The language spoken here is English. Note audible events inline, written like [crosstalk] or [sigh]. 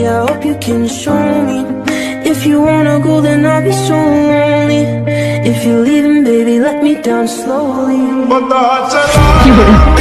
baby, I hope you can show me. If you wanna go, then I'll be so lonely. If you're leaving, baby, let me down slowly. पता चला [laughs]